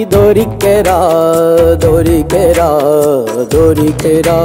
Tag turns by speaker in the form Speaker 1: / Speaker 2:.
Speaker 1: की दोरी केरा दोरी केरा दोरी केरा